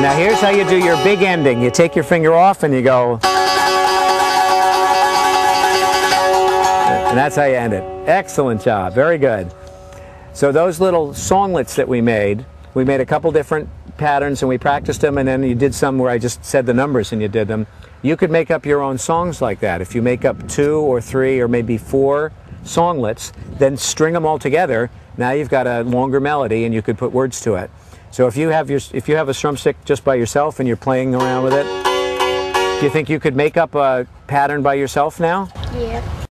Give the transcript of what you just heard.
Now here's how you do your big ending. You take your finger off and you go. And that's how you end it. Excellent job. Very good. So those little songlets that we made, we made a couple different patterns and we practiced them and then you did some where I just said the numbers and you did them. You could make up your own songs like that. If you make up two or three or maybe four songlets, then string them all together. Now you've got a longer melody and you could put words to it. So if you have your if you have a strum stick just by yourself and you're playing around with it, do you think you could make up a pattern by yourself now? Yep.